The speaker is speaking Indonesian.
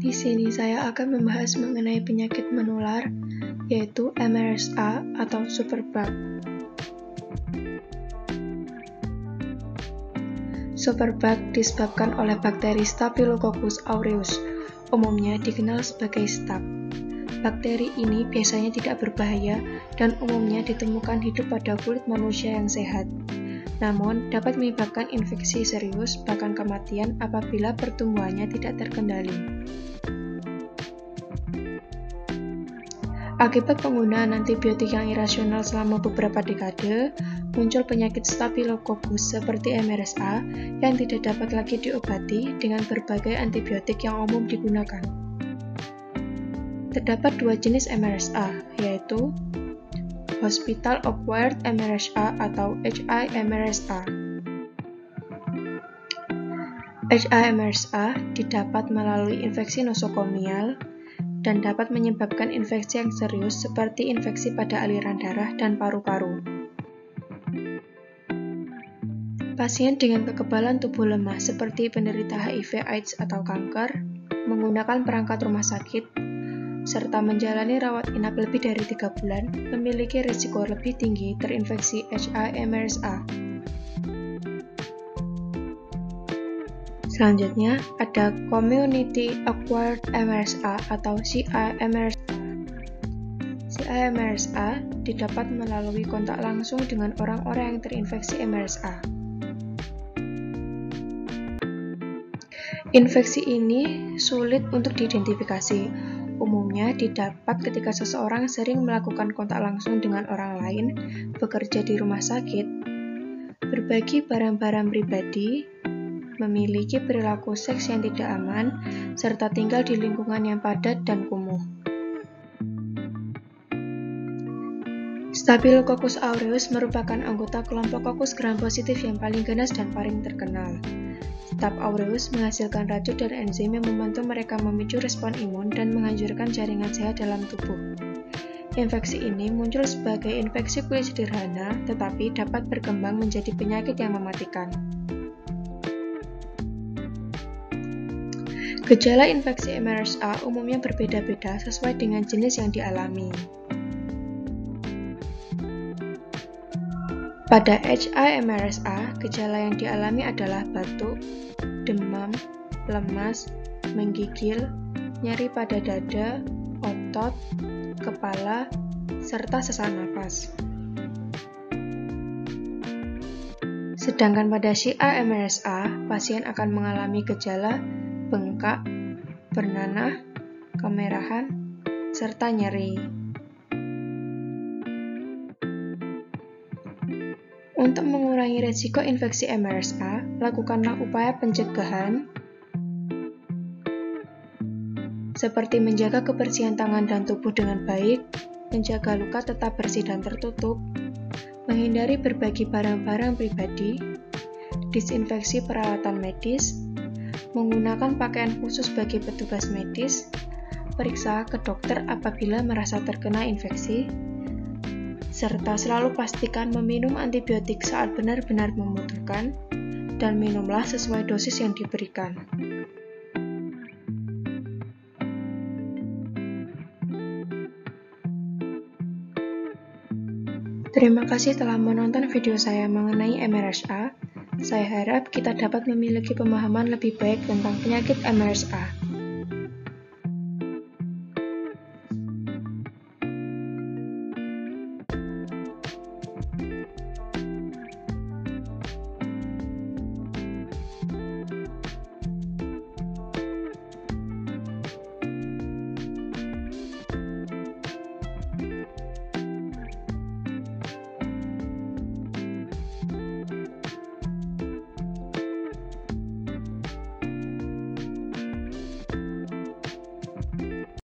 Di sini saya akan membahas mengenai penyakit menular, yaitu MRSA atau superbug. Superbug disebabkan oleh bakteri Staphylococcus aureus, umumnya dikenal sebagai staph. Bakteri ini biasanya tidak berbahaya dan umumnya ditemukan hidup pada kulit manusia yang sehat namun dapat menyebabkan infeksi serius bahkan kematian apabila pertumbuhannya tidak terkendali. Akibat penggunaan antibiotik yang irasional selama beberapa dekade, muncul penyakit Staphylococcus seperti MRSA yang tidak dapat lagi diobati dengan berbagai antibiotik yang umum digunakan. Terdapat dua jenis MRSA, yaitu Hospital Acquired MRSA atau HI-MRSA. HI-MRSA didapat melalui infeksi nosokomial, dan dapat menyebabkan infeksi yang serius seperti infeksi pada aliran darah dan paru-paru. Pasien dengan kekebalan tubuh lemah seperti penderita HIV AIDS atau kanker menggunakan perangkat rumah sakit serta menjalani rawat inap lebih dari tiga bulan memiliki risiko lebih tinggi terinfeksi HIV-MRSA. Selanjutnya, ada Community Acquired MRSA atau CI-MRSA. CI-MRSA didapat melalui kontak langsung dengan orang-orang yang terinfeksi MRSA. Infeksi ini sulit untuk diidentifikasi. Umumnya didapat ketika seseorang sering melakukan kontak langsung dengan orang lain, bekerja di rumah sakit, berbagi barang-barang pribadi, memiliki perilaku seks yang tidak aman, serta tinggal di lingkungan yang padat dan kumuh. Staphylococcus aureus merupakan anggota kelompok kokus gram positif yang paling ganas dan paling terkenal. Staph aureus menghasilkan racun dan enzim yang membantu mereka memicu respon imun dan menghancurkan jaringan sehat dalam tubuh. Infeksi ini muncul sebagai infeksi kulit sederhana, tetapi dapat berkembang menjadi penyakit yang mematikan. Gejala infeksi MRSA umumnya berbeda-beda sesuai dengan jenis yang dialami. Pada HI-MRSA, gejala yang dialami adalah batuk, demam, lemas, menggigil, nyeri pada dada, otot, kepala, serta sesak nafas. Sedangkan pada Syiah MRSA, pasien akan mengalami gejala bengkak, bernanah, kemerahan, serta nyeri. Untuk mengurangi resiko infeksi MRSA, lakukanlah upaya pencegahan seperti menjaga kebersihan tangan dan tubuh dengan baik, menjaga luka tetap bersih dan tertutup, menghindari berbagi barang-barang pribadi, disinfeksi peralatan medis, menggunakan pakaian khusus bagi petugas medis, periksa ke dokter apabila merasa terkena infeksi, serta selalu pastikan meminum antibiotik saat benar-benar membutuhkan, dan minumlah sesuai dosis yang diberikan. Terima kasih telah menonton video saya mengenai MRSA. Saya harap kita dapat memiliki pemahaman lebih baik tentang penyakit MRSA.